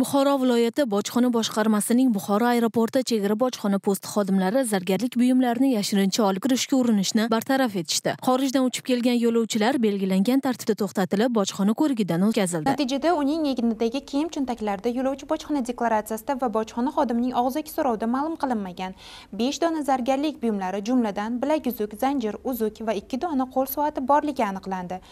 buxoro viloyati bojxona boshqarmasining buxoro aeroporti chegara bojxona posti xodimlari zargarlik buyumlarini yashirincha olib kirishga urinishni bartaraf etishdi. Xorijdan uchib kelgan yo'lovchilar belgilangan tartibda to'xtatilib bojxona ko'rigidan o'tkazildi. Natijada uning egnidagi kiyim cho'ntaklarida yo'lovchi bojxona deklaratsiyasida va bojxona xodimining og'zaki so'rovida ma'lum qilinmagan. Besh dona zargarlik buyumlari jumladan bilaguzuk zanjir uzuk va ikki dona qo'l soati borligi aniqlandi.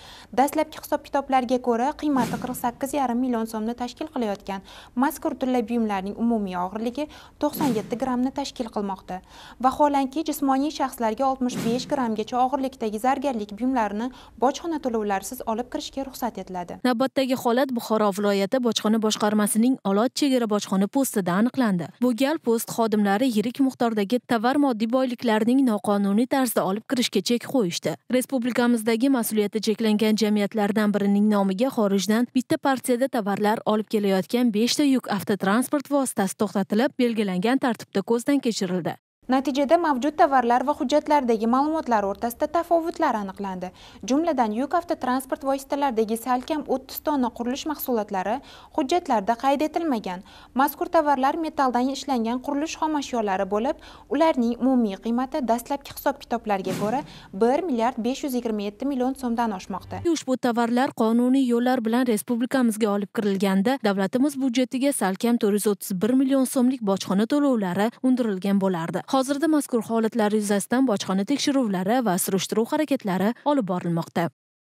Dastlabki hisob kitoblarga ko'ra qiymati qirq sakkiz yarim million so'mni tashkil qilayotgan. Mazkur turli buyumlarning umumiy og'irligi 97 grammni tashkil qilmoqda. Vaholanki jismoniy shaxslarga 65 grammgacha og'irlikdagi zargarlik buyumlarini bojxona to'lovlarisiz olib kirishga ruxsat etiladi. Navbatdagi holat buxoro viloyati bojxona boshqarmasining olot chegara bojxona postida aniqlandi. Bu gal post xodimlari yirik miqdordagi tovar moddiy boyliklarning noqonuniy tarzda olib kirishga chek qo'yishdi. Respublikamizdagi mas'uliyati cheklangan jamiyatlardan birining nomiga xorijdan bitta partiyada tovarlar olib kelayotgan beshta yuk avtotransport vositasi to'xtatilib belgilangan tartibda ko'zdan kechirildi. Natijada mavjud tovarlar va hujjatlardagi ma'lumotlar o'rtasida tafovutlar aniqlandi. Jumladan yuk avtotransport vositalaridagi salkam o'ttiz tonna qurilish mahsulotlari hujjatlarda qayd etilmagan. Mazkur tovarlar metalldan ishlangan qurilish xomashyolari bo'lib ularning umumiy qiymati dastlabki hisob kitoblarga ko'ra 1 milliard besh yuz yigirma yetti million so'mdan oshmoqda. Ushbu tovarlar qonuniy yo'llar bilan respublikamizga olib kirilganda davlatimiz byudjetiga salkam to'rt yuz o'ttiz bir million so'mlik bojxona to'lovlari undirilgan bo'lardi. Hozirda mazkur holatlar yuzasidan bojxona tekshiruvlari va surishtiruv harakatlari olib borilmoqda.